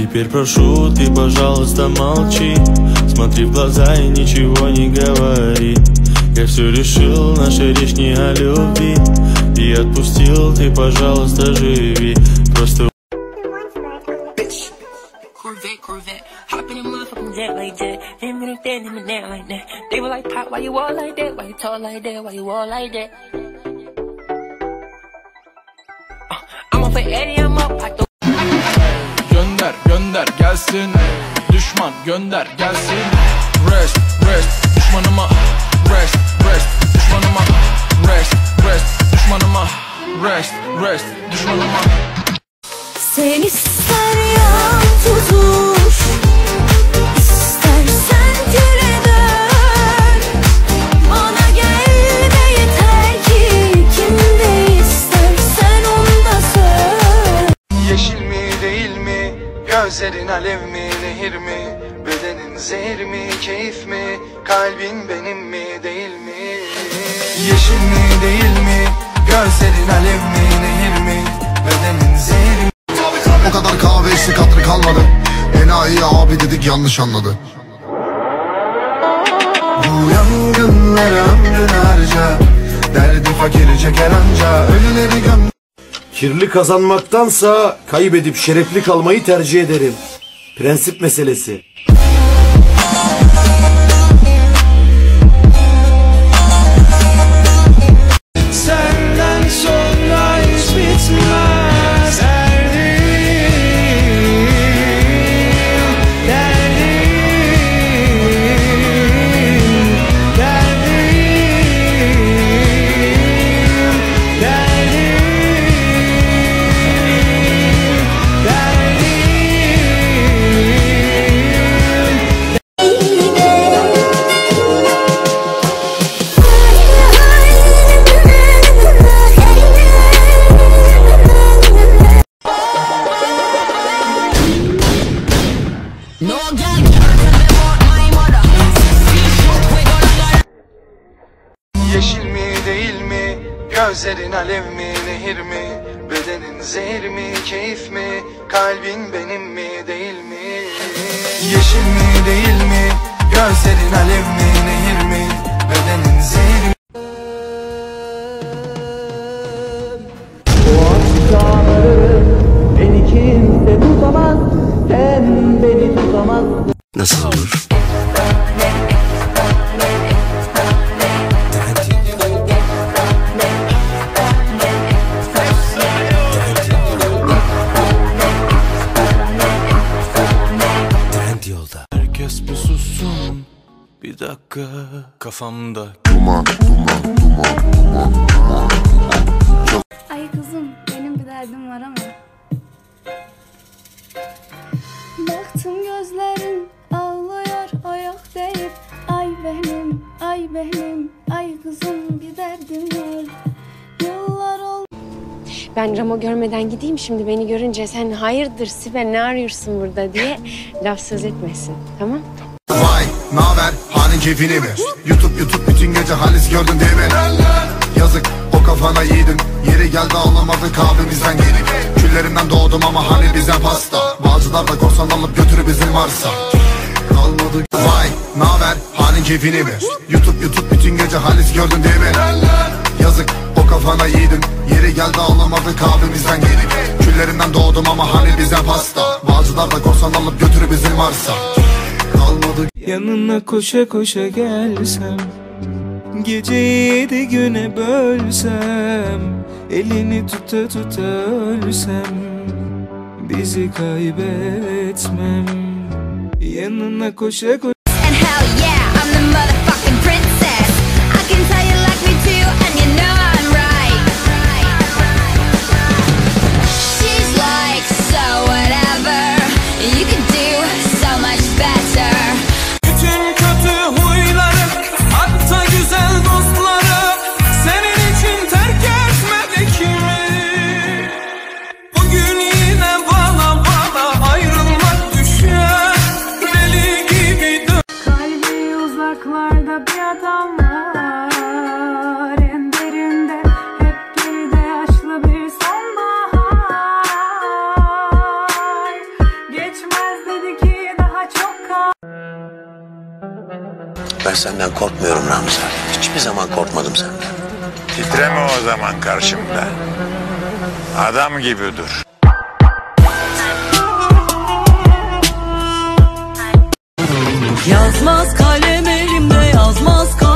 Теперь прошу, ты, пожалуйста, молчи Смотри в глаза и ничего не говори Я все решил, наша речь не о любви И отпустил, ты, пожалуйста, живи Просто. Corvette, Corvette. Hop in motherfucking jet like jet. Him and that, him and that like that. They were like, Pop, why you all like that? Why you talk like that? Why you all like that? Uh, I'm up for Eddie, I'm up. I Gönder gönder gelsin. Düşman gönder gelsin. Rest Gözlerin alev mi nehir mi? Bedenin zehir mi keyif mi? Kalbin benim mi değil mi? Yeşil mi değil mi? Gözlerin alev mi nehir mi? Bedenin zehir mi? O kadar kahve içtik kalmadı Enayi abi dedik yanlış anladı Bu yangınlara ömrün harca Derdi fakiri çeker anca Ölüleri göm Kirli kazanmaktansa kaybedip şerefli kalmayı tercih ederim. Prensip meselesi. Gözlerin alev mi nehir mi? Bedenin zehir mi keyif mi? Kalbin benim mi değil mi? Yeşil mi değil mi? Gözlerin alev mi nehir mi? Bedenin zehir mi? Nasıl olur? Bir dakika. Kafamda Duman duman duman duman Ay kızım benim bir derdim var ama. Baktım gözlerin ağlıyor o yok deyip Ay benim, ay benim, ay kızım bir derdim var. Yıllar oldu Ben Ramo görmeden gideyim şimdi beni görünce sen hayırdır Sibel ne arıyorsun burada diye laf söz etmesin tamam? Halin keyfini mi? YouTube YouTube bütün gece halis gördün değil mi? Yazık o kafana yiğidin. Yeri geldi ağlamadık abimizden gelip Küllerinden doğdum ama hani bize pasta? Bağcılar da korsan alıp götürü bizim varsa Kalmadı. Vay naber halin keyfini mi? YouTube YouTube bütün gece halis gördün değil mi? Yazık o kafana yiğidin. Yeri geldi ağlamadık abimizden gelip Küllerinden doğdum ama hani bize pasta? Bağcılar da korsan alıp götürü bizim varsa Kalmadı Yanına koşa koşa gelsem Geceyi yedi güne bölsem Elini tuta tuta ölsem Bizi kaybetmem. Yanına koşa koşa Yanımda bir adam var. En derinde hep geride yaşlı bir sonbahar. Geçmez dedi ki daha çok kal. Ben senden korkmuyorum Ramza. Hiçbir zaman korkmadım senden. Titreme o zaman karşımda. Adam gibi dur. Yazmaz kalemi cosmos.